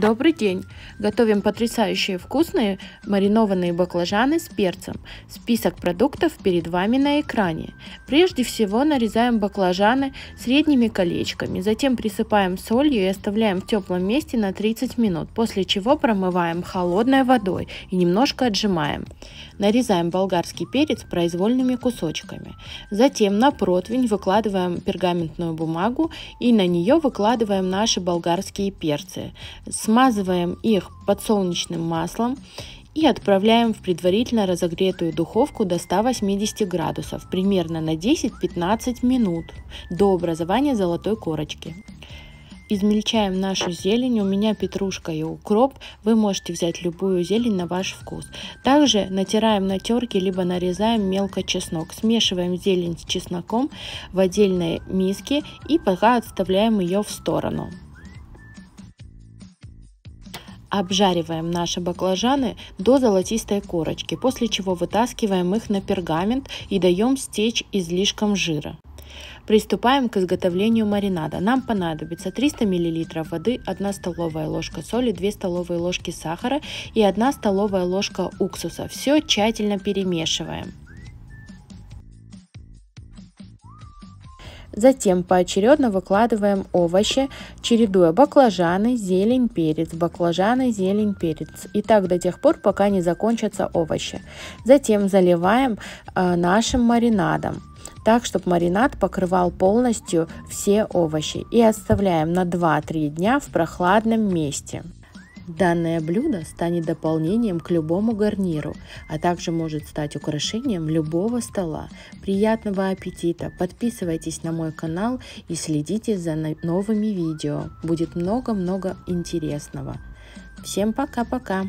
Добрый день! Готовим потрясающие вкусные маринованные баклажаны с перцем. Список продуктов перед вами на экране. Прежде всего нарезаем баклажаны средними колечками, затем присыпаем солью и оставляем в теплом месте на 30 минут, после чего промываем холодной водой и немножко отжимаем. Нарезаем болгарский перец произвольными кусочками. Затем на противень выкладываем пергаментную бумагу и на нее выкладываем наши болгарские перцы. Смазываем их подсолнечным маслом и отправляем в предварительно разогретую духовку до 180 градусов примерно на 10-15 минут до образования золотой корочки. Измельчаем нашу зелень. У меня петрушка и укроп. Вы можете взять любую зелень на ваш вкус. Также натираем на терке, либо нарезаем мелко чеснок. Смешиваем зелень с чесноком в отдельной миске и пока отставляем ее в сторону. Обжариваем наши баклажаны до золотистой корочки, после чего вытаскиваем их на пергамент и даем стечь излишком жира. Приступаем к изготовлению маринада. Нам понадобится 300 мл воды, 1 столовая ложка соли, 2 столовые ложки сахара и 1 столовая ложка уксуса. Все тщательно перемешиваем. Затем поочередно выкладываем овощи, чередуя баклажаны, зелень, перец, баклажаны, зелень, перец. И так до тех пор, пока не закончатся овощи. Затем заливаем э, нашим маринадом так, чтобы маринад покрывал полностью все овощи и оставляем на 2-3 дня в прохладном месте. Данное блюдо станет дополнением к любому гарниру, а также может стать украшением любого стола. Приятного аппетита! Подписывайтесь на мой канал и следите за новыми видео. Будет много-много интересного. Всем пока-пока!